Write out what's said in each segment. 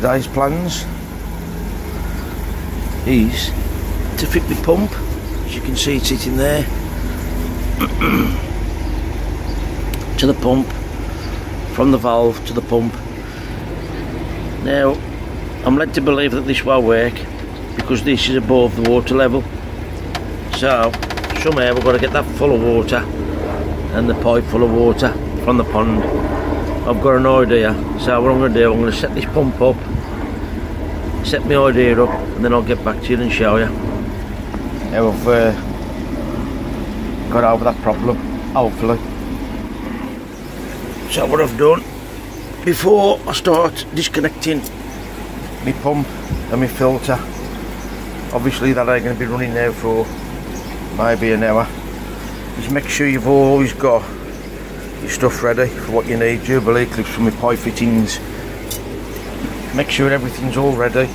today's plans is to fit the pump. As you can see it's sitting there. To the pump. From the valve to the pump. Now I'm led to believe that this will work because this is above the water level. So somehow we've got to get that full of water and the pipe full of water from the pond I've got an idea. So what I'm going to do I'm going to set this pump up set my idea up and then I'll get back to you and show you how I've uh, got over that problem hopefully. So what I've done before I start disconnecting my pump and my filter obviously that ain't going to be running now for maybe an hour. Just make sure you've always got your stuff ready for what you need. Jubilee clips from my pipe fittings. Make sure everything's all ready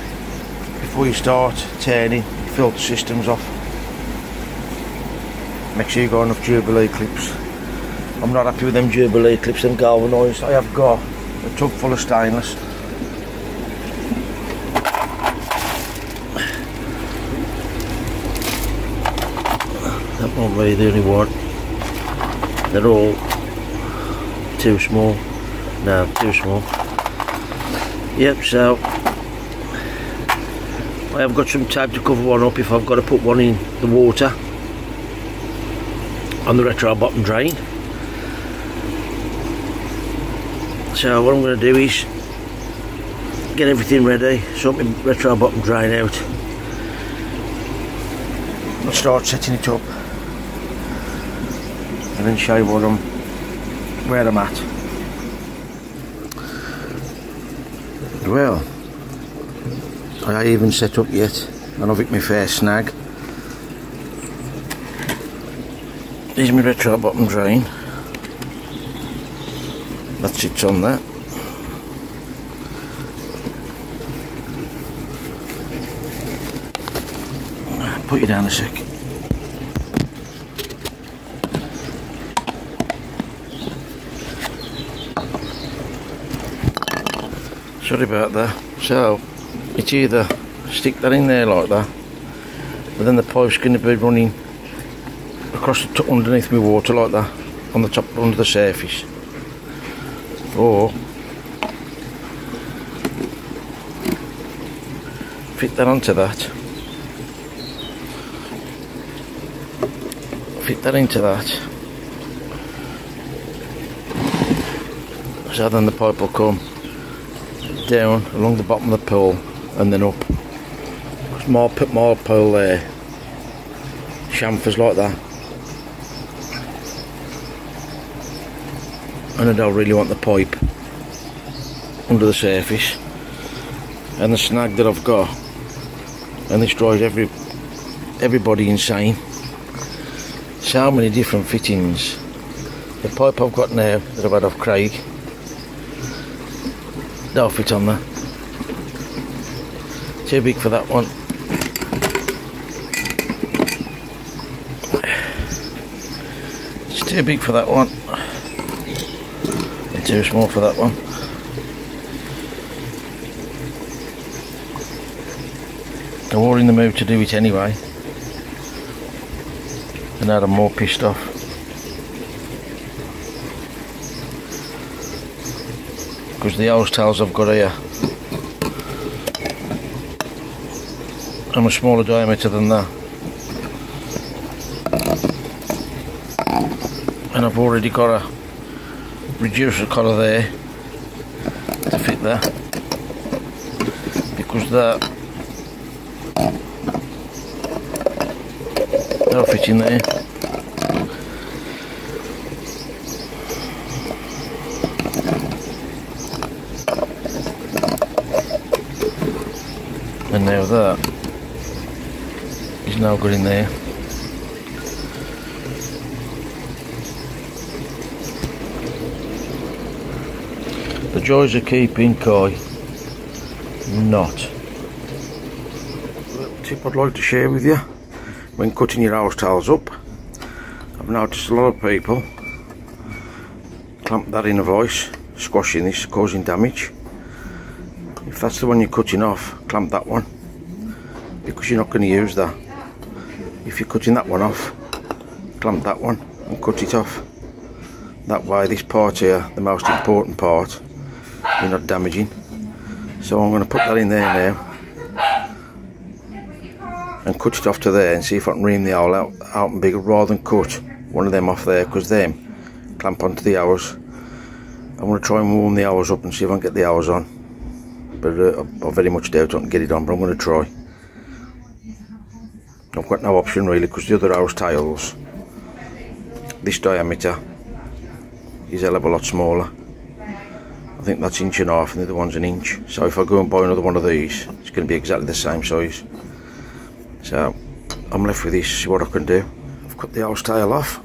before you start turning filter systems off. Make sure you've got enough jubilee clips. I'm not happy with them jubilee clips them galvanised I have got a tub full of stainless. That won't be the only one. They're all too small. No too small. Yep so I have got some tape to cover one up if I've got to put one in the water on the retro bottom drain. So what I'm going to do is get everything ready sort my retro bottom drain out and start setting it up and then show you what I'm where I'm at well I even set up yet and I've hit my first snag Here's my retro bottom drain. That sits on that. Put you down a sec. Sorry about that. So, it's either stick that in there like that, but then the pipe's going to be running across the underneath my water like that on the top under the surface. Or fit that onto that. Fit that into that. So then the pipe will come down along the bottom of the pool and then up. More, put more pole there uh, chamfers like that. And I don't really want the pipe under the surface. And the snag that I've got and this drives every everybody insane. So many different fittings. The pipe I've got now that I've had off Craig don't fit on there too big for that one it's too big for that one too small for that one. I was in the mood to do it anyway. And now I'm more pissed off. Because the hose tails I've got here I'm a smaller diameter than that. And I've already got a reduce collar there to fit that because that that'll fit in there and now that is now good in there The joys of keeping koi. Not. tip I'd like to share with you when cutting your hose tails up. I've noticed a lot of people clamp that in a voice, squashing this, causing damage. That's the one you're cutting off. Clamp that one. Because you're not going to use that. If you're cutting that one off clamp that one and cut it off. That way this part here the most important part you're not damaging. So I'm going to put that in there now and cut it off to there and see if I can ream the owl out, out and bigger rather than cut one of them off there because them clamp onto the hours. I'm going to try and warm the hours up and see if I can get the hours on but uh, I very much doubt I can get it on but I'm going to try. I've got no option really because the other hose tails, this diameter is a level lot smaller. I think that's inch and a half and the other one's an inch. So if I go and buy another one of these it's going to be exactly the same size. So I'm left with this see what I can do. I've cut the hose tail off.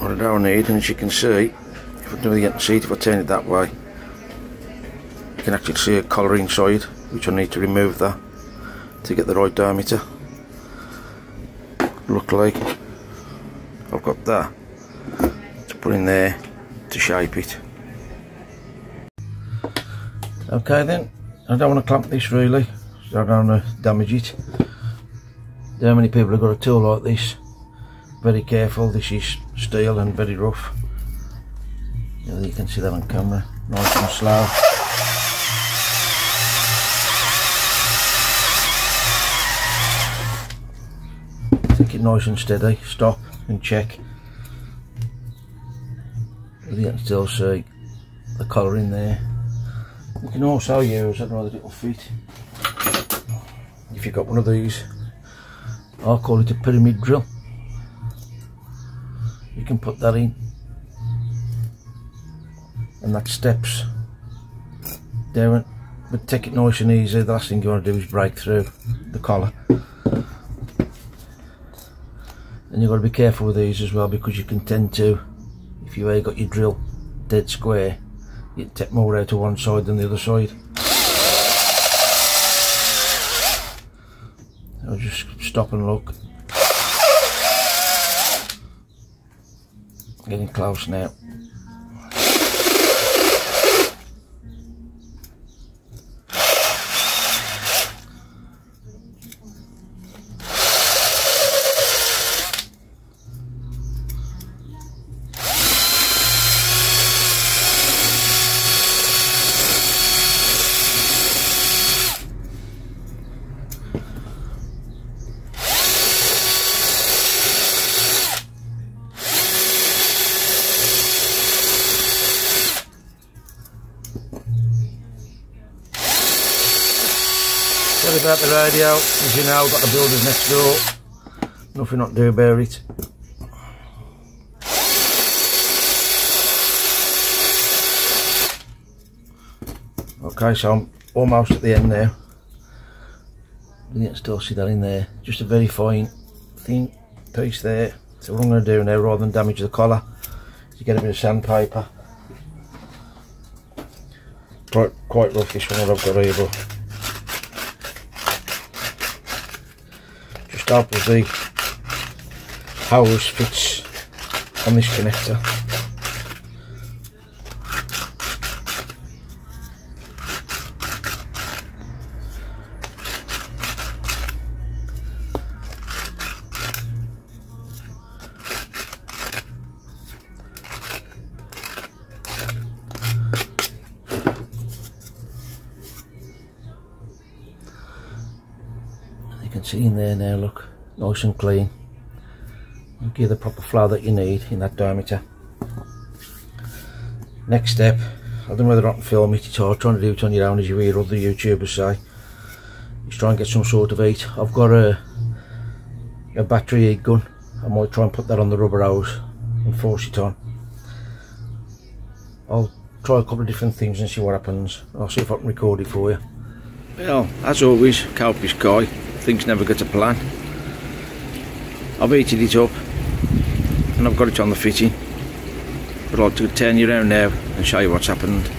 What I don't need and as you can see if I do the seat if I turn it that way you can actually see a collar inside which I need to remove that to get the right diameter. Look like I've got that to put in there to shape it. Okay then I don't want to clamp this really so I don't want to damage it. How many people have got a tool like this? Very careful this is steel and very rough. You can see that on camera nice and slow nice and steady stop and check. You can still see the collar in there. You can also use, that it'll fit, if you've got one of these, I'll call it a pyramid drill. You can put that in. And that steps. Down but take it nice and easy. The last thing you want to do is break through the collar and you've got to be careful with these as well because you can tend to if you've got your drill dead square you take more out to one side than the other side. I'll just stop and look. Getting close now. About the radio, as you know, got the builders next door. Nothing not do about it. Okay, so I'm almost at the end now. You can still see that in there. Just a very fine, thin piece there. So what I'm going to do now, rather than damage the collar, is to get a bit of sandpaper. Quite, quite rough this one I've got here, but start with the hose fits on this connector can see in there now look. Nice and clean give the proper flow that you need in that diameter. Next step I don't know whether I can film it. It's hard trying to do it on your own as you hear other youtubers say. Is try and get some sort of heat. I've got a a battery heat gun. I might try and put that on the rubber hose and force it on. I'll try a couple of different things and see what happens. I'll see if I can record it for you. Well as always Copey's Koi things never go to plan. I've heated it up and I've got it on the fitting. But to turn you around now and show you what's happened.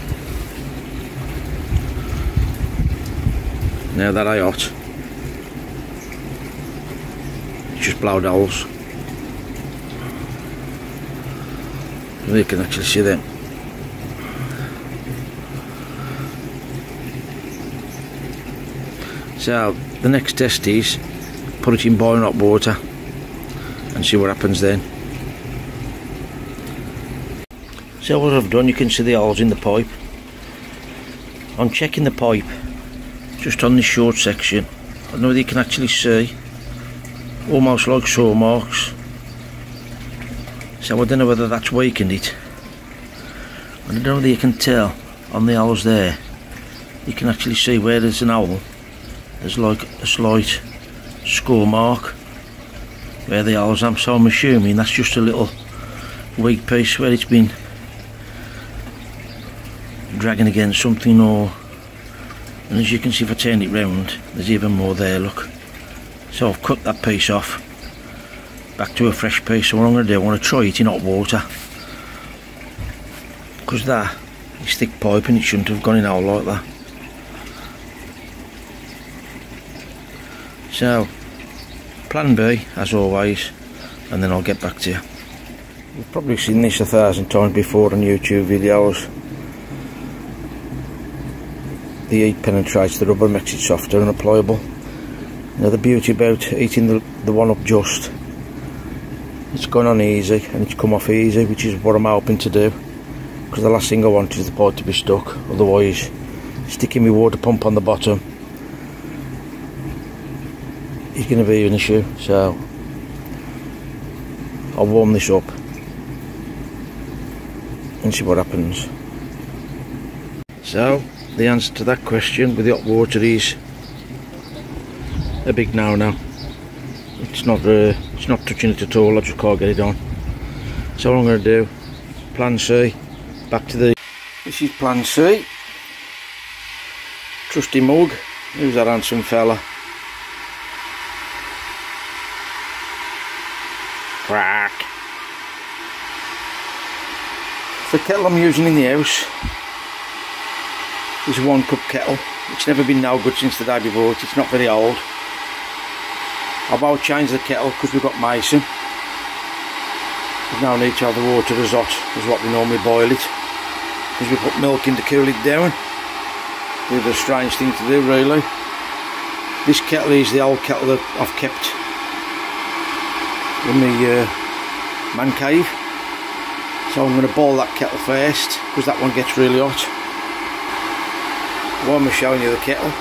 Now that I hot, just blowed holes. You can actually see them. So the next test is put it in boiling hot water and see what happens then. So what I've done, you can see the holes in the pipe. I'm checking the pipe just on this short section. I don't know whether you can actually see, almost like saw marks. So I don't know whether that's weakened it. I don't know whether you can tell on the holes there. You can actually see where there's an hole. There's like a slight score mark. Where the holes are. So I'm assuming that's just a little weak piece where it's been dragging against something or and as you can see if I turn it round there's even more there look. So I've cut that piece off back to a fresh piece so what I'm going to do I want to try it in hot water. Because that is thick pipe and it shouldn't have gone in out like that so plan B as always and then I'll get back to you. You've probably seen this a thousand times before on YouTube videos. The heat penetrates the rubber makes it softer and pliable now the beauty about heating the, the one up just it's gone on easy and it's come off easy which is what I'm hoping to do. Because the last thing I want is the pipe to be stuck otherwise sticking my water pump on the bottom is going to be an issue so I'll warm this up and see what happens so the answer to that question with the hot water is a big no now. It's not uh, it's not touching it at all. I just can't get it on. So what I'm going to do, Plan C, back to the. This is Plan C. Trusty mug. Who's that handsome fella? Crack. The kettle I'm using in the house is a one cup kettle. It's never been now good since the day before it. It's not very old. I've about changed the kettle because we've got mason. We now need to have the water as hot as what we normally boil it. Because we put milk in to cool it down. It's a strange thing to do really. This kettle is the old kettle that I've kept in the uh, man cave. So I'm going to boil that kettle first because that one gets really hot. One was showing you the kettle.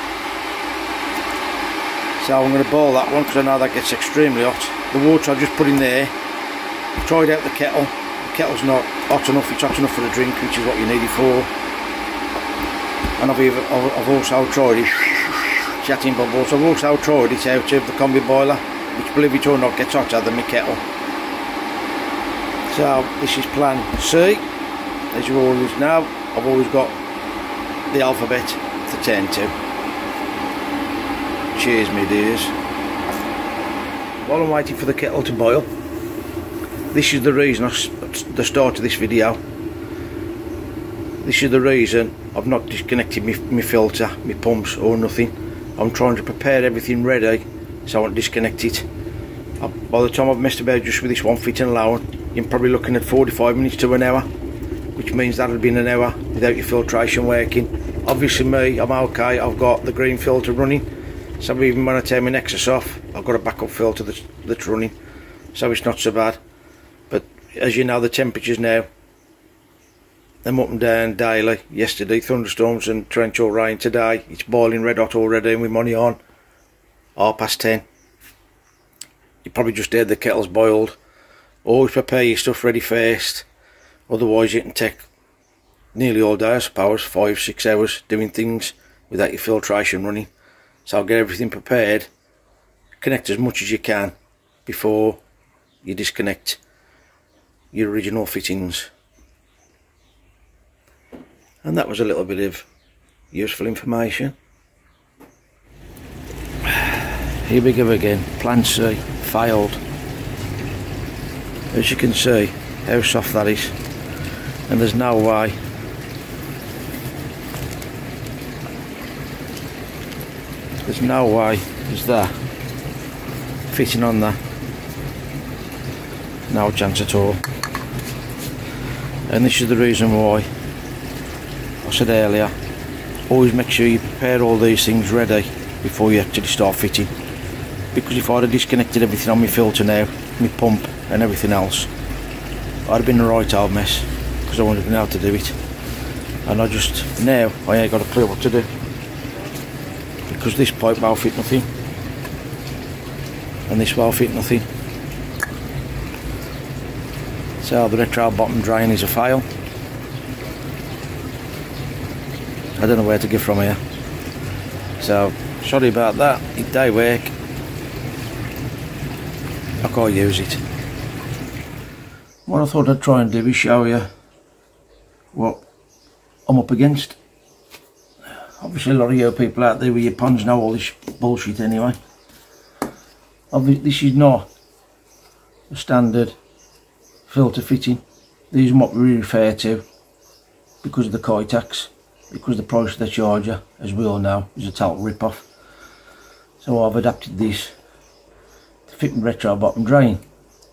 So I'm going to boil that one because I know that gets extremely hot. The water I just put in there, I've tried out the kettle. The kettle's not hot enough, it's hot enough for a drink, which is what you need it for. And I've, I've also tried it, chatting bubbles, I've also tried it out of the combi boiler, believe it or not gets hotter than my kettle. So this is plan C, as you always know, I've always got the alphabet to turn to. Cheers me dears. While I'm waiting for the kettle to boil, this is the reason, I, the start of this video, this is the reason I've not disconnected my, my filter, my pumps or nothing. I'm trying to prepare everything ready so I won't disconnect it. By the time I've messed about just with this one fitting alone, you're probably looking at 45 minutes to an hour, which means that'll be an hour without your filtration working. Obviously me I'm okay. I've got the green filter running. So even when I turn my Nexus off I've got a backup filter that's, that's running. So it's not so bad. But as you know the temperatures now them up and down daily. Yesterday thunderstorms and torrential rain. Today it's boiling red hot already and we're money on. Half past ten you probably just heard the kettle's boiled always prepare your stuff ready first otherwise you can take nearly all day I suppose, five, six hours doing things without your filtration running. So I'll get everything prepared, connect as much as you can before you disconnect your original fittings. And that was a little bit of useful information. Here we go again, plan C, failed. As you can see how soft that is. And there's no way. There's no way is that fitting on there. No chance at all. And this is the reason why I said earlier always make sure you prepare all these things ready before you actually start fitting because if I'd have disconnected everything on my filter now my pump and everything else I'd have been a right old mess because I wouldn't have been able to do it. And I just now I ain't got a clue what to do. Because this pipe will fit nothing. And this will fit nothing. So the retro bottom drain is a fail. I don't know where to get from here. So sorry about that. It day work I can't use it. What I thought I'd try and do is show you what I'm up against. Obviously a lot of you people out there with your ponds know all this bullshit anyway. Obviously this is not a standard filter fitting. These are what we refer to because of the koi tax because the price of the charger as we all know is a total rip-off. So I've adapted this to fit retro bottom drain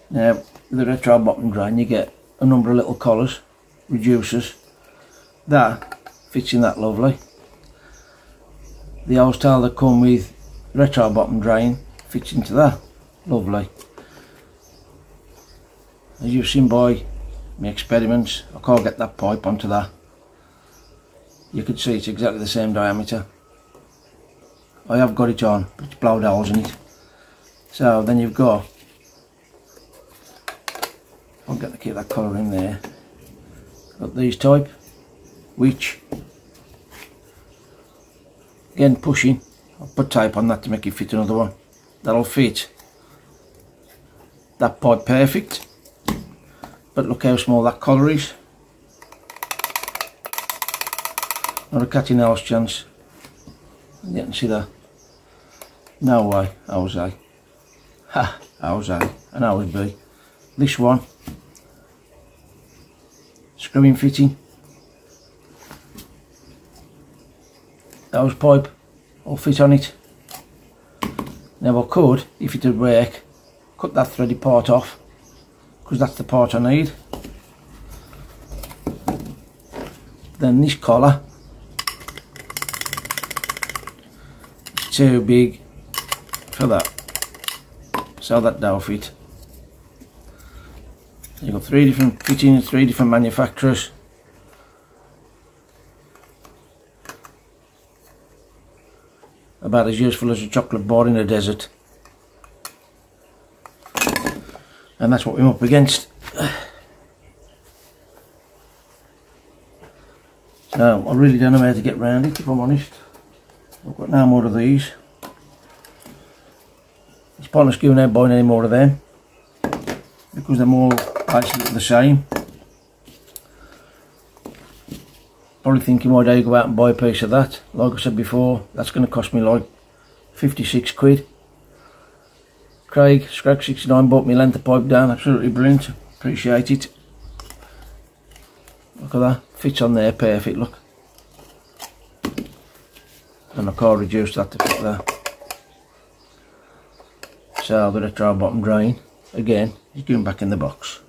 now with the retro bottom drain you get a number of little collars reducers that fits in that lovely. The old style that come with retro bottom drain fits into that lovely. As you've seen by my experiments I can't get that pipe onto that. You can see it's exactly the same diameter. I have got it on but it's blowed holes in it so then you've got I'm going to keep that colour in there got these type which again pushing I'll put tape on that to make it fit another one that'll fit that pipe perfect but look how small that collar is Not a cat in house chance. You can see that. No way, A. Ha, was A and was B. This one, screwing fitting. That was pipe, all fit on it. Now I could, if it would work, cut that threaded part off, because that's the part I need. Then this collar, too big for that sell that down fit you've got three different fittings three different manufacturers. About as useful as a chocolate bar in a desert. And that's what we're up against. So I really don't know how to get round it if I'm honest. I've got no more of these. Pointless giving out buying any more of them because they're all basically the same. Probably thinking why do you go out and buy a piece of that? Like I said before, that's going to cost me like 56 quid. Craig, Scrag69 bought me length of pipe down, absolutely brilliant, appreciate it. Look at that, fits on there perfect, look and I can't reduce that to fit there so I'm going to try bottom drain again he's going back in the box.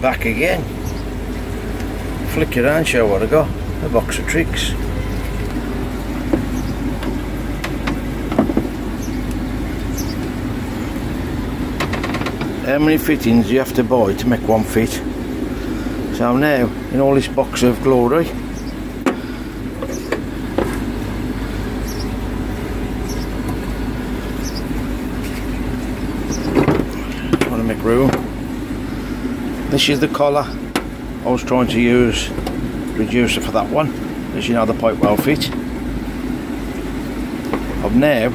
Back again. Flick around show what I got. A box of tricks. How many fittings you have to buy to make one fit? So now in all this box of glory room. This is the collar. I was trying to use reducer for that one. As you know the pipe well fit. I've now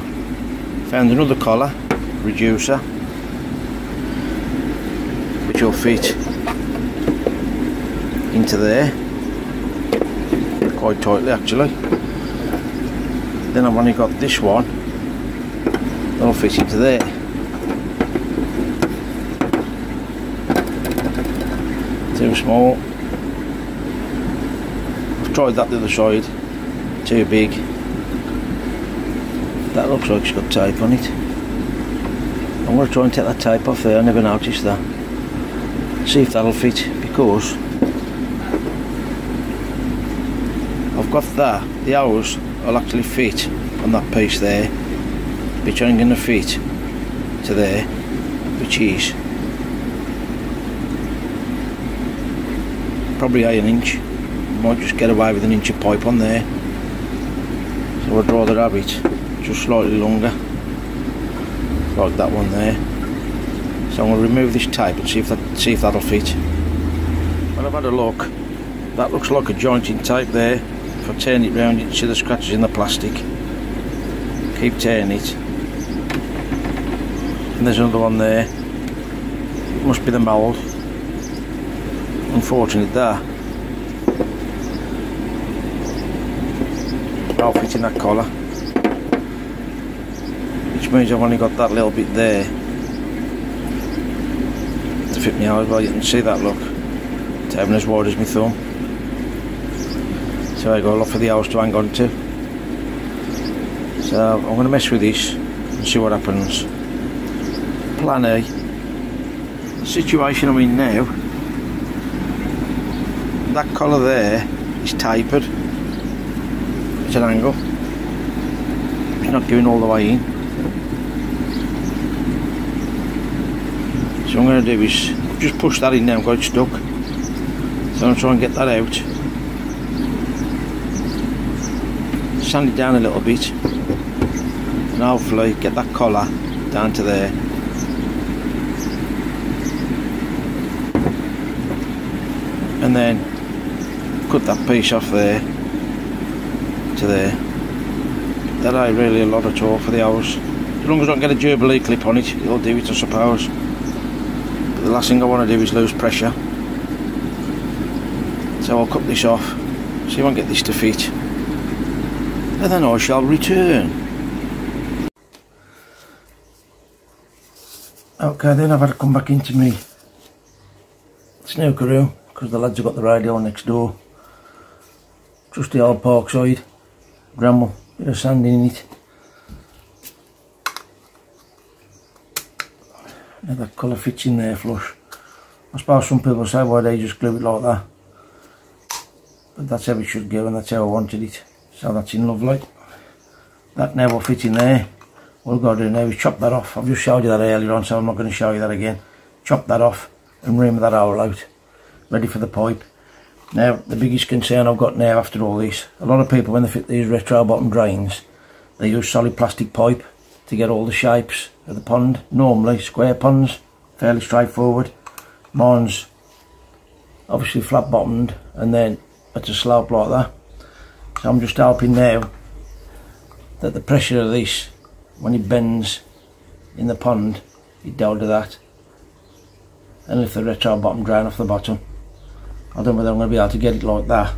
found another collar reducer which will fit into there. Quite tightly actually. Then I've only got this one. That'll fit into there too small. I've tried that the other side too big. That looks like it's got tape on it. I'm going to try and take that tape off there I never noticed that. See if that'll fit because I've got that the hours will actually fit on that piece there which I'm going to fit to there which is probably an inch. Might just get away with an inch of pipe on there. So I'd rather have it just slightly longer like that one there. So I'm going to remove this tape and see if that see if that'll fit. Well I've had a look. That looks like a jointing tape there. If I turn it round you can see the scratches in the plastic. Keep turning it. And there's another one there. It must be the mould unfortunately there. I'll fit in that collar. Which means I've only got that little bit there. To fit me out well you can see that look. It's even as wide as my thumb. So I got a lot for the house to hang on to. So I'm going to mess with this and see what happens. Plan A. The situation I'm in now that collar there is tapered. It's an angle. It's not going all the way in. So I'm going to do is just push that in now, got it stuck. So I'm trying to get that out. Sand it down a little bit. And hopefully get that collar down to there. And then cut that piece off there to there. That ain't really a lot at all for the hours as long as I don't get a Jubilee clip on it it'll do it I suppose. But the last thing I want to do is lose pressure. So I'll cut this off see if I can get this to fit. And then I shall return. Okay then I've had to come back into me snooker room because the lads have got the radio next door just the old parkside Dremel bit of sand in it. Now that colour fits in there flush. I suppose some people say why they just glue it like that? But that's how it should go and that's how I wanted it. So that's in lovely that now will fit in there. What we've got to do now is chop that off. I've just showed you that earlier on so I'm not going to show you that again. Chop that off and remove that hole out. Ready for the pipe now the biggest concern I've got now after all this a lot of people when they fit these retro bottom drains they use solid plastic pipe to get all the shapes of the pond. Normally square ponds fairly straightforward. Mine's obviously flat bottomed and then it's a slope like that. So I'm just hoping now that the pressure of this when it bends in the pond it down to that. And lift the retro bottom drain off the bottom I don't know whether I'm going to be able to get it like that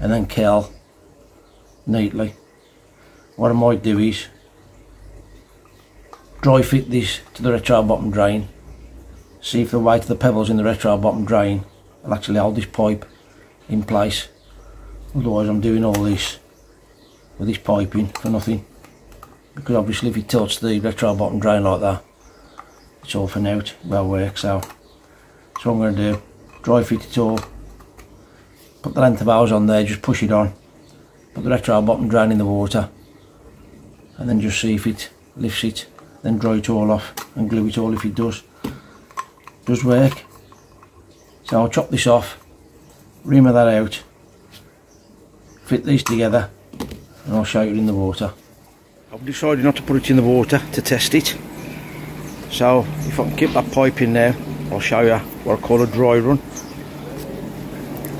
and then curl neatly. What I might do is dry fit this to the retro bottom drain see if the weight of the pebbles in the retro bottom drain will actually hold this pipe in place. Otherwise I'm doing all this with this piping for nothing. Because obviously if it tilts the retro bottom drain like that it's all for now well works out so I'm going to do dry fit it all put the length of ours on there just push it on. Put the retro bottom drain in the water. And then just see if it lifts it then dry it all off and glue it all if it does. Does work. So I'll chop this off reamer that out fit these together and I'll show you in the water. I've decided not to put it in the water to test it. So if I can keep that pipe in there I'll show you what I call a dry run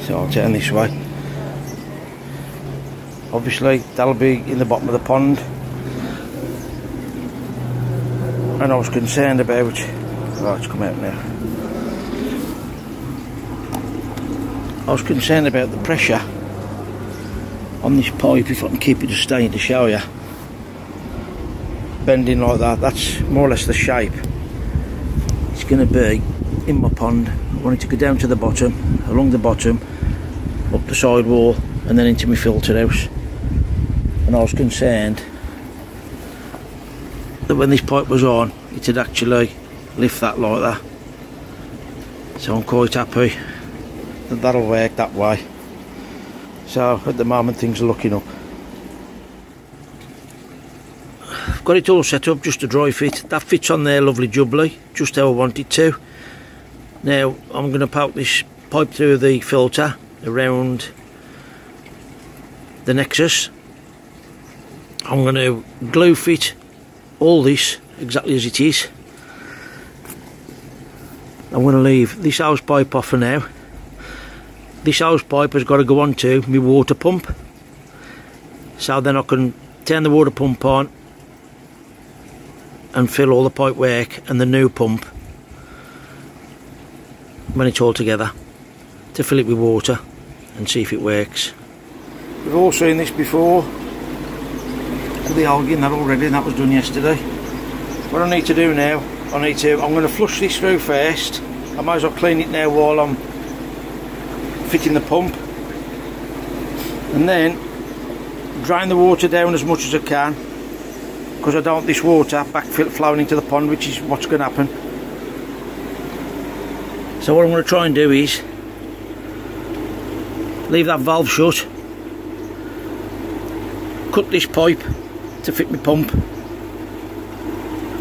so I'll turn this way. Obviously that'll be in the bottom of the pond. And I was concerned about oh it's come out now. I was concerned about the pressure on this pipe if I can keep it to staying to show you bending like that that's more or less the shape it's going to be in my pond. I want it to go down to the bottom along the bottom up the side wall and then into my filter house. And I was concerned that when this pipe was on it would actually lift that like that. So I'm quite happy that that'll work that way. So at the moment things are looking up. I've got it all set up just to dry fit. That fits on there lovely jubbly just how I want it to. Now I'm going to poke this pipe through the filter around the nexus. I'm going to glue fit all this exactly as it is. I'm going to leave this hose pipe off for now. This hose pipe has got to go on to my water pump. So then I can turn the water pump on and fill all the pipe work and the new pump when it's all together to fill it with water and see if it works. We've all seen this before the algae in that already and that was done yesterday. What I need to do now, I need to, I'm going to flush this through first. I might as well clean it now while I'm fitting the pump. And then drain the water down as much as I can because I don't want this water back flowing into the pond which is what's going to happen so what I'm going to try and do is leave that valve shut. Cut this pipe to fit my pump.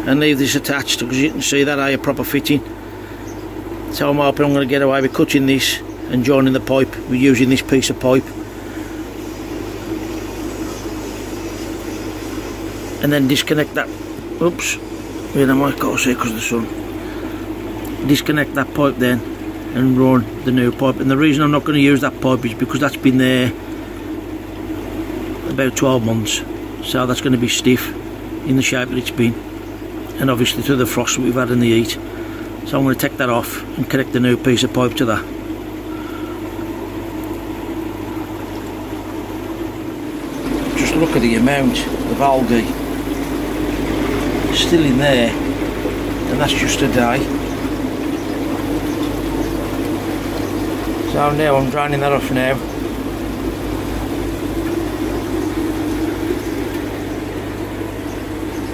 And leave this attached because you can see that I have proper fitting. So I'm hoping I'm going to get away with cutting this and joining the pipe with using this piece of pipe. And then disconnect that oops where am I to say because of the sun. Disconnect that pipe then and run the new pipe and the reason I'm not going to use that pipe is because that's been there about 12 months. So that's going to be stiff in the shape that it's been. And obviously through the frost that we've had in the heat. So I'm going to take that off and connect the new piece of pipe to that. Just look at the amount of algae still in there and that's just a day so now I'm draining that off now.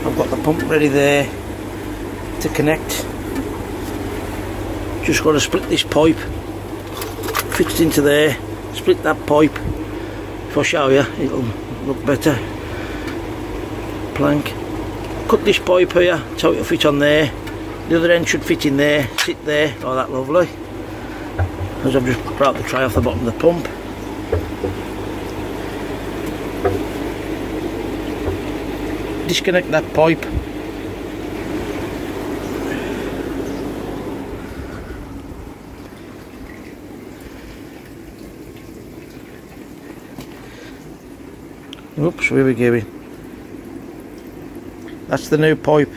I've got the pump ready there to connect. Just got to split this pipe. Fixed into there. Split that pipe. If I show you it'll look better. Plank. Cut this pipe here so it'll fit on there. The other end should fit in there sit there oh that lovely I've just brought the tray off the bottom of the pump. Disconnect that pipe. Oops, where we going? that's the new pipe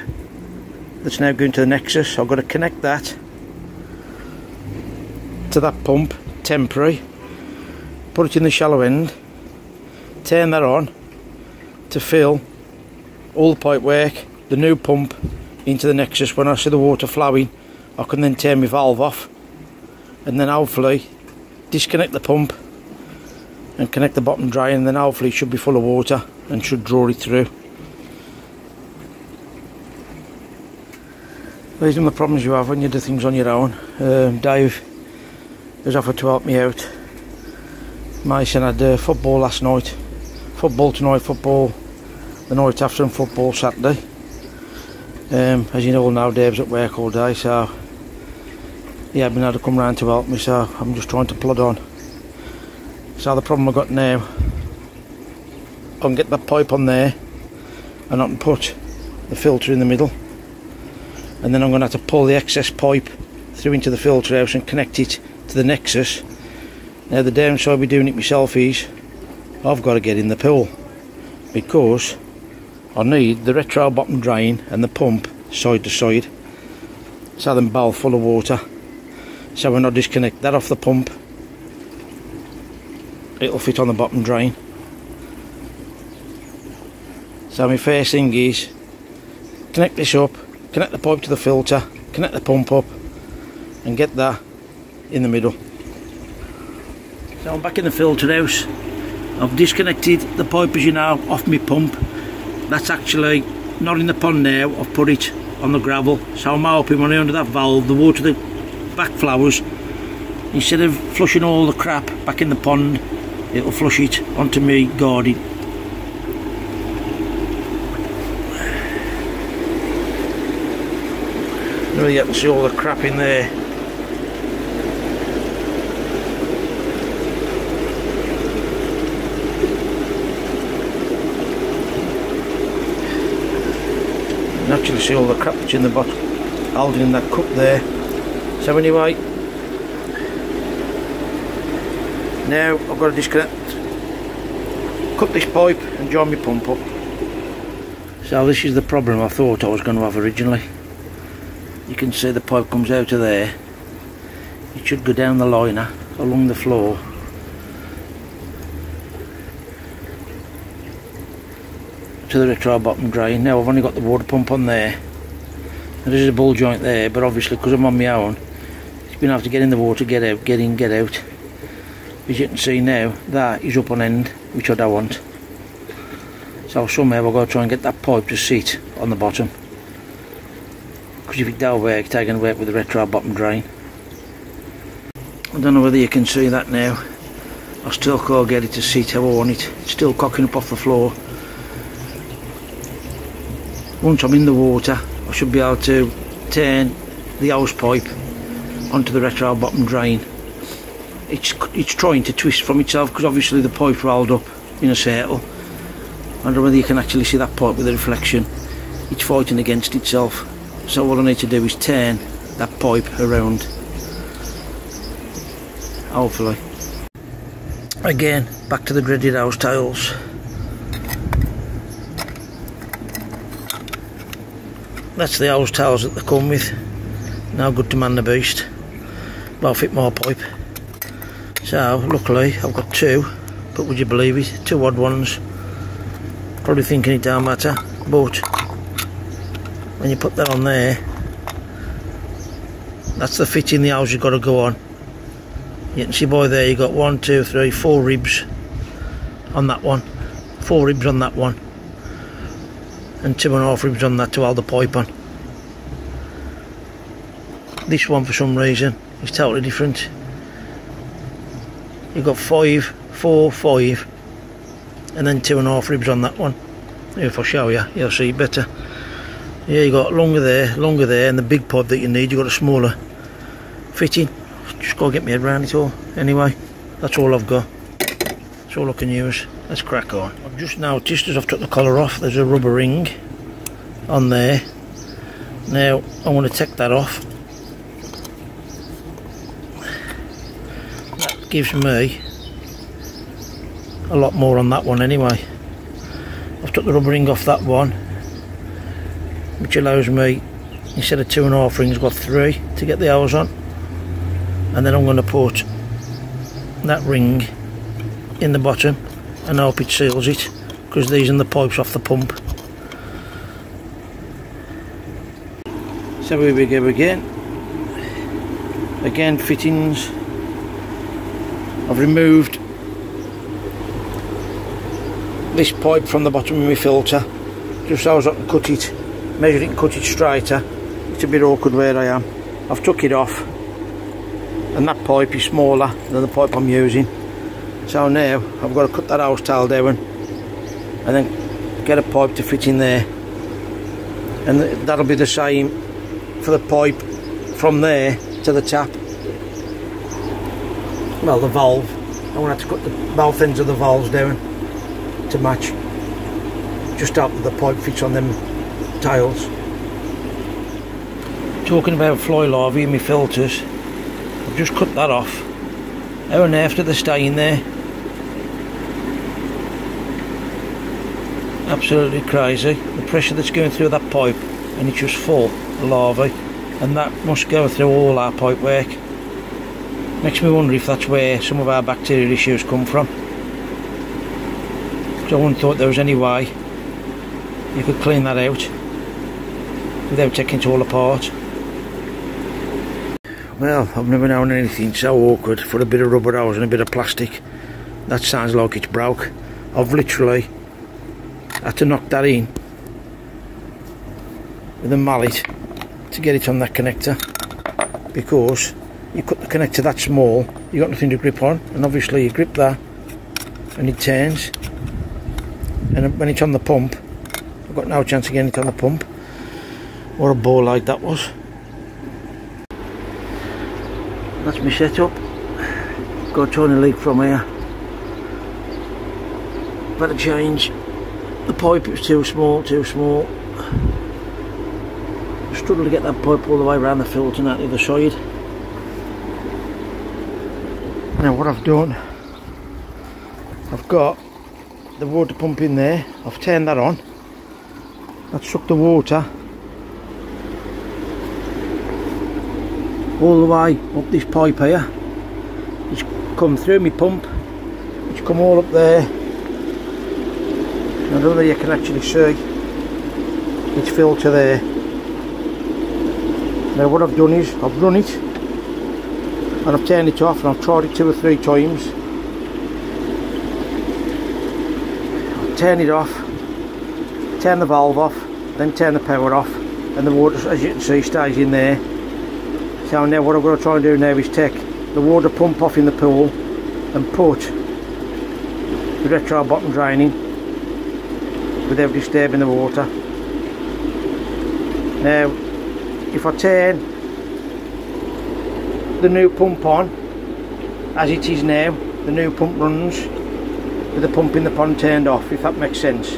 that's now going to the Nexus. I've got to connect that to that pump temporary. Put it in the shallow end. Turn that on to fill all the pipe work the new pump into the Nexus. When I see the water flowing I can then turn my valve off and then hopefully disconnect the pump and connect the bottom drain and then hopefully it should be full of water and should draw it through. These are the problems you have when you do things on your own. Um, Dave has offered to help me out. My son had uh, football last night. Football tonight, football the night after and football Saturday. Um, as you know now Dave's at work all day so he had been able to come round to help me so I'm just trying to plod on. So the problem I've got now I can get that pipe on there and I can put the filter in the middle and then I'm going to have to pull the excess pipe through into the filter house and connect it to the Nexus. Now the downside of doing it myself is I've got to get in the pool. Because I need the retro bottom drain and the pump side to side. So bowl full of water. So when I disconnect that off the pump it'll fit on the bottom drain. So my first thing is connect this up connect the pipe to the filter, connect the pump up and get that in the middle. So I'm back in the filter house. I've disconnected the pipe as you know off my pump. That's actually not in the pond now, I've put it on the gravel. So I'm hoping when I under that valve, the water that back flowers, instead of flushing all the crap back in the pond, it'll flush it onto me garden. Really get to see all the crap in there. Can see all the crap that's in the bottom holding in that cup there. So anyway, now I've got to disconnect, cut this pipe and join my pump up. So this is the problem I thought I was going to have originally. You can see the pipe comes out of there. It should go down the liner along the floor. To the retro bottom drain. Now I've only got the water pump on there. And there's a ball joint there, but obviously because I'm on my own, it's been able to get in the water, get out, get in, get out. As you can see now, that is up on end, which I don't want. So somehow I've got to try and get that pipe to sit on the bottom. Because if it don't work, to work with the retro bottom drain. I don't know whether you can see that now. I still can't get it to sit how I want it. It's still cocking up off the floor. Once I'm in the water, I should be able to turn the hose pipe onto the retro bottom drain. It's it's trying to twist from itself because obviously the pipe rolled up in a circle. I know whether you can actually see that pipe with the reflection. It's fighting against itself. So all I need to do is turn that pipe around. Hopefully. Again, back to the dreaded hose tails. That's the hose tails that they come with. Now good to man the beast. I'll fit more pipe. So, luckily, I've got two. But would you believe it? Two odd ones. Probably thinking it don't matter. But, when you put that on there, that's the fitting the house you've got to go on. You can see by there you've got one, two, three, four ribs on that one. Four ribs on that one. And two and a half ribs on that to hold the pipe on. This one for some reason is totally different. You've got five, four, five, and then two and a half ribs on that one. If I show you, you'll see better. Yeah, you got longer there, longer there, and the big pipe that you need, you got a smaller fitting. Just gotta get my head around it all. Anyway, that's all I've got. That's all I can use. Let's crack on. I've just noticed as I've took the collar off, there's a rubber ring on there. Now, I want to take that off. That gives me a lot more on that one anyway. I've took the rubber ring off that one, which allows me, instead of two and a half rings, got three to get the hours on and then I'm going to put that ring in the bottom and hope it seals it because these are the pipes off the pump. So here we go again. Again fittings I've removed this pipe from the bottom of my filter just so I can cut it measure it and cut it straighter. It's a bit awkward where I am. I've took it off and that pipe is smaller than the pipe I'm using so now I've got to cut that hose tail down and then get a pipe to fit in there and that'll be the same for the pipe from there to the tap well the valve I'm going to have to cut the both ends of the valves down to match just that the pipe fits on them tiles talking about fly larvae in my filters I've just cut that off. Hour and after the staying there. Absolutely crazy. The pressure that's going through that pipe and it's just full of larvae and that must go through all our pipe work. Makes me wonder if that's where some of our bacterial issues come from. So I wouldn't thought there was any way you could clean that out without taking it all apart. Well, I've never known anything so awkward for a bit of rubber hose and a bit of plastic. That sounds like it's broke. I've literally had to knock that in with a mallet to get it on that connector because you cut the connector that small, you got nothing to grip on, and obviously you grip that and it turns. And when it's on the pump, I've got no chance of getting it on the pump. What a ball like that was. That's my setup. Got a tiny leak from here. Better change. The pipe is too small, too small. Struggle to get that pipe all the way around the filter and out the other side. Now what I've done, I've got the water pump in there. I've turned that on. That sucked the water all the way up this pipe here. It's come through my pump. It's come all up there. Know you can actually see its filter there. Now what I've done is I've run it and I've turned it off and I've tried it two or three times. Turn it off, turn the valve off, then turn the power off and the water as you can see stays in there. So now what I'm going to try and do now is take the water pump off in the pool and put the retro bottom drain in without disturbing the water. Now if I turn the new pump on as it is now the new pump runs with the pump in the pond turned off if that makes sense.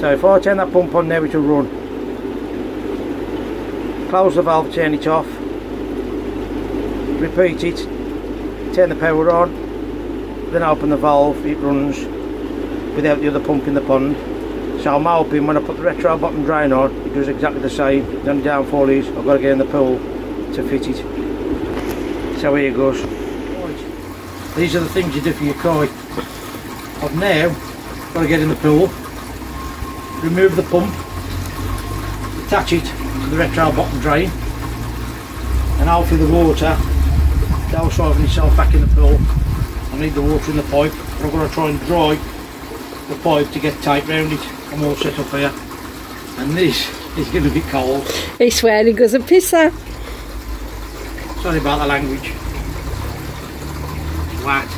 So if I turn that pump on now it will run. Close the valve turn it off. Repeat it. Turn the power on. Then open the valve it runs without the other pump in the pond. So I'm hoping when I put the retro bottom drain on it does exactly the same. The only downfall is I've got to get in the pool to fit it. So here it goes. These are the things you do for your koi. I've now got to get in the pool remove the pump attach it to the retro bottom drain and hopefully the water solve itself back in the pool. I need the water in the pipe but I'm going to try and dry the pipe to get tight round it. I'm all set up here. And this is going to be cold. He's swear he goes a pisser. sorry about the language. What?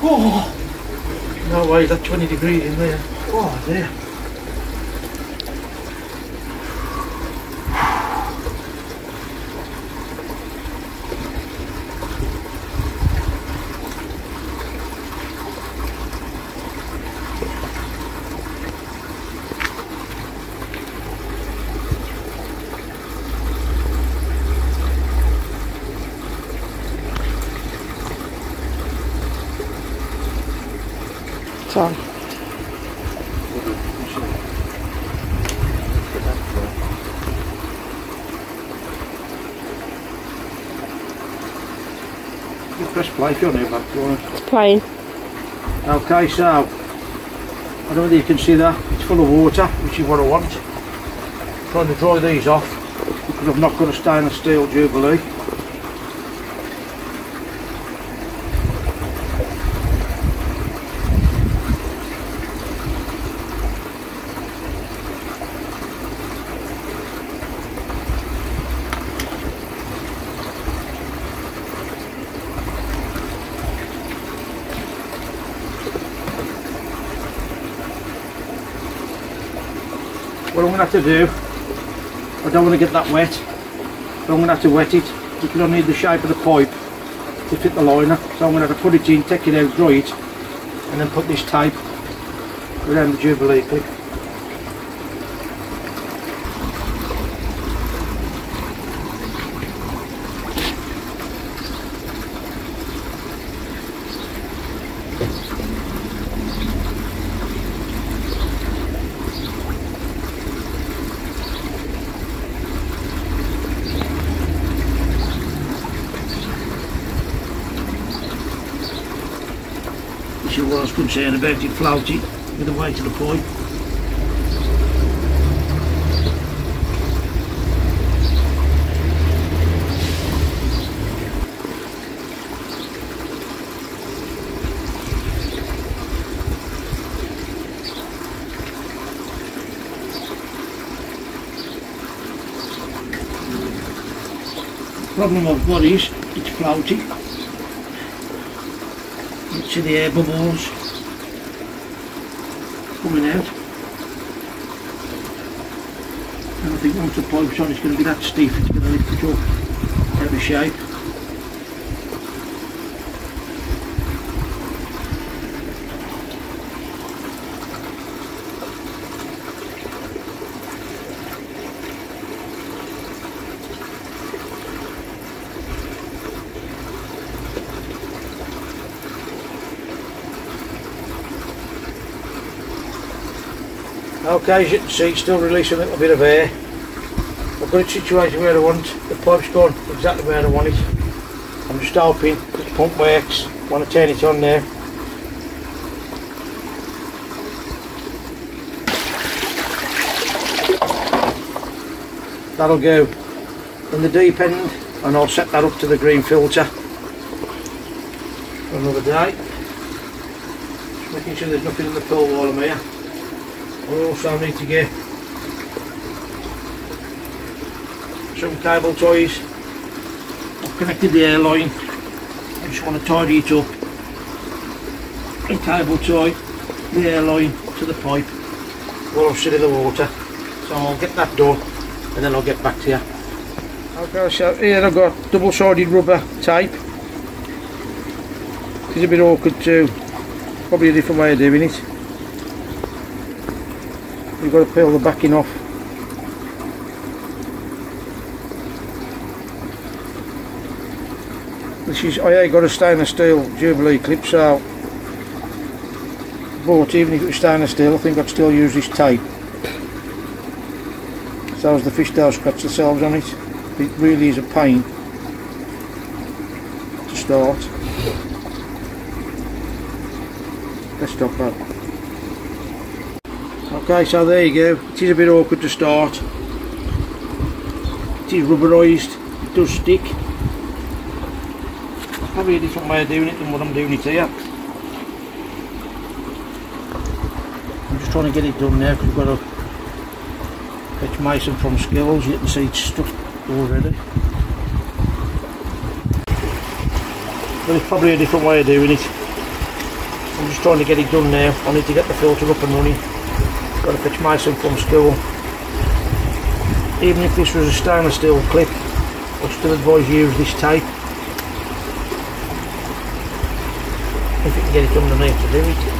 oh no way that's 20 degrees in there. Oh dear You press play you're near back to it's playing. Okay, so I don't know whether you can see that. It's full of water, which is what I want. trying to dry these off because I've not got a stainless steel Jubilee. Going to have to do, I don't want to get that wet, but I'm going to have to wet it because I need the shape of the pipe to fit the liner. So I'm going to have to put it in, take it out, dry it, and then put this tape around the Jubilee clip. What was concerned about it floating with the weight of the pipe. problem got is it's floating. The air bubbles. coming out. And I think once the pipe's on it's going to be that stiff, it's going to lift it up out of shape. Okay, as you can see, still releasing a little bit of air. I've got it situated where I want. The pipe's gone exactly where I want it. I'm just hoping the pump works. want to turn it on now. That'll go in the deep end and I'll set that up to the green filter for another day. Just making sure there's nothing in the pool while I'm here. I also need to get some cable ties. I've connected the airline. I just want to tidy it up and cable tie the airline to the pipe while I'm sitting in the water. So I'll get that done and then I'll get back to you. Okay, so here I've got double-sided rubber tape. It's a bit awkward too. Probably a different way of doing it. You've got to peel the backing off. This is, I got a stainless steel Jubilee clip so but even if it was stainless steel I think I'd still use this tape. So as the fish tail scratch themselves on it, it really is a pain to start. Let's stop that. Okay, so there you go. It is a bit awkward to start. It is rubberised. It does stick. Probably a different way of doing it than what I'm doing it here. I'm just trying to get it done now because I've got to fetch Mason from Skills. You can see it's stuck already. But it's probably a different way of doing it. I'm just trying to get it done now. I need to get the filter up and running got to fetch my son from school even if this was a stainless steel clip I'd still advise you use this tape. If you can get it underneath to do it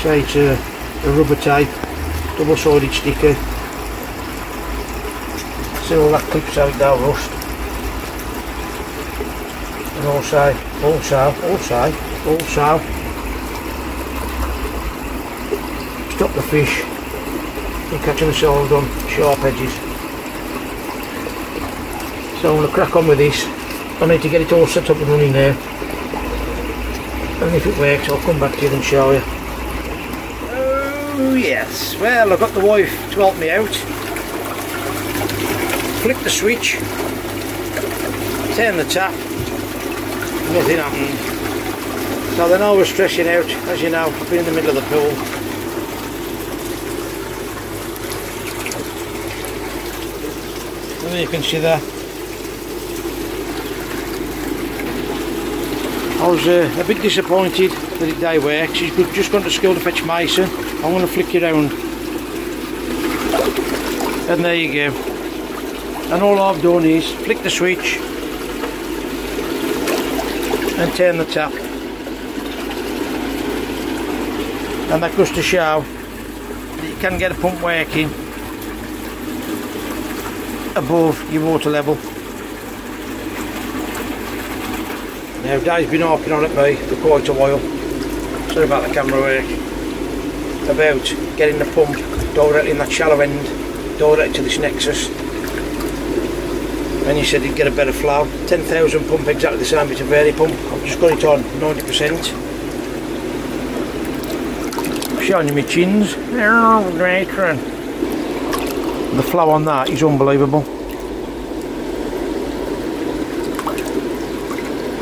say it's a, a rubber tape double sided sticker. See all that clips out now rust and also, also, also, also stop the fish from catching themselves on sharp edges. So I'm going to crack on with this. I need to get it all set up and running there. And if it works I'll come back to you and show you. Oh yes, well I've got the wife to help me out. Flick the switch, turn the tap nothing happened. So then I was stressing out, as you know, I've been in the middle of the pool. You can see there. I was uh, a bit disappointed that it day work. She's just gone to school to fetch Mason. I'm going to flick you around. And there you go. And all I've done is flick the switch and turn the tap. And that goes to show that you can get a pump working above your water level. Now Dave's been harping on at me for quite a while. Sorry about the camera work. About getting the pump directly in that shallow end directly to this nexus and he said he'd get a better flow 10,000 pump exactly the same it's a very pump. I've just got it on 90% showing you my chins. Oh, the flow on that is unbelievable.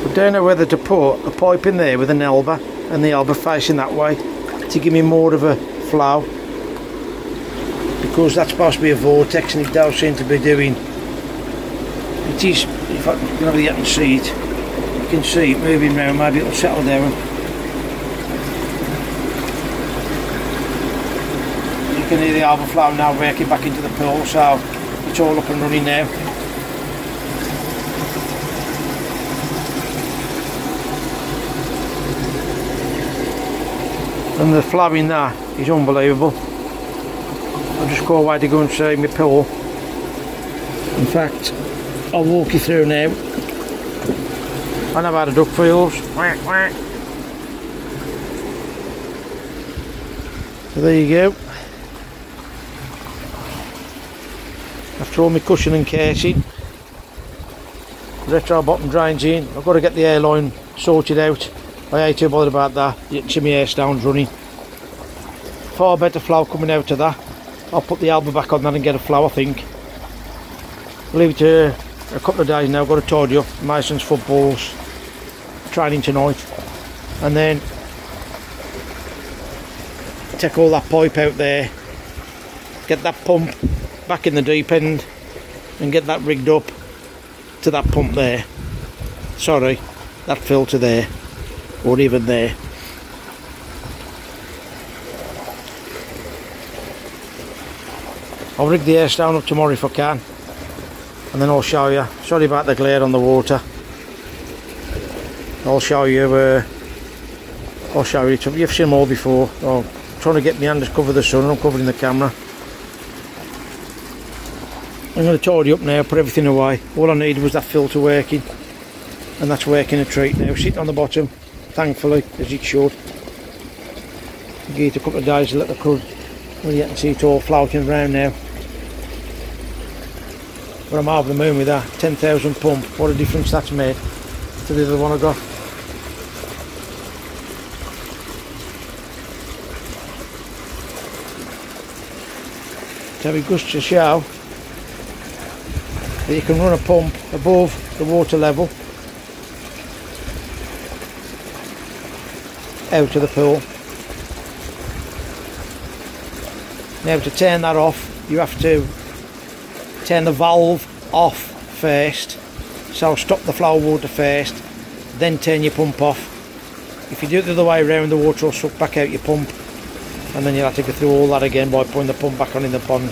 I don't know whether to put a pipe in there with an elbow and the elbow facing that way to give me more of a flow. Because that's supposed to be a vortex and it does seem to be doing It is, if I can have and see it, you can see it moving around, maybe it'll settle down. You can hear the overflow now working back into the pool, so it's all up and running now. And the flow there is unbelievable. I'll just go away to go and see my pool. In fact, I'll walk you through now. I never had a duck fields. So there you go. After all my cushion and casing, retro bottom drains in. I've got to get the airline sorted out. I ain't too bothered about that. Can my air stones running. Far better flow coming out of that. I'll put the elbow back on that and get a flow I think. Leave it to a couple of days now, got to tidy up Mason's footballs training tonight. And then take all that pipe out there get that pump back in the deep end and get that rigged up to that pump there. Sorry that filter there or even there. I'll rig the air down up tomorrow if I can and then I'll show you sorry about the glare on the water. I'll show you uh, I'll show you you've seen them all before I'm trying to get my hand to cover the sun I'm covering the camera. I'm going to tidy up now put everything away. All I needed was that filter working. And that's working a treat now sitting on the bottom thankfully as it should. Give it a couple of days to let the crud well you can see it all floating around now but I'm over the moon with that. 10,000 pump. What a difference that's made to the other one I got. So it goes to show that you can run a pump above the water level. Out of the pool. Now to turn that off you have to turn the valve off first. So stop the flow of water first then turn your pump off. If you do it the other way around the water will suck back out your pump and then you'll have to go through all that again by putting the pump back on in the pond.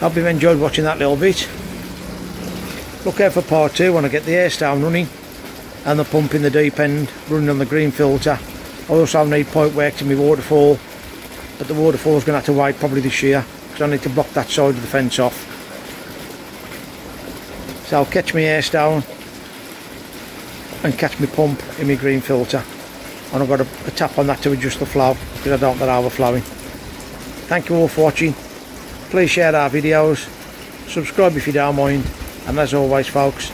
Hope you've enjoyed watching that little bit. Look out for part two when I get the air down running and the pump in the deep end running on the green filter. I also need pipe work to my waterfall but the waterfall is going to have to wait probably this year because I need to block that side of the fence off. So I'll catch my air down and catch my pump in my green filter and I've got a, a tap on that to adjust the flow because I don't want that overflowing. Thank you all for watching. Please share our videos, subscribe if you don't mind and as always folks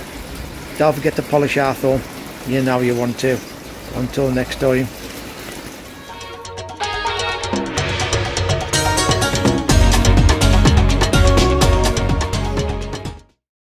don't forget to polish our thumb you know you want to. Until next time.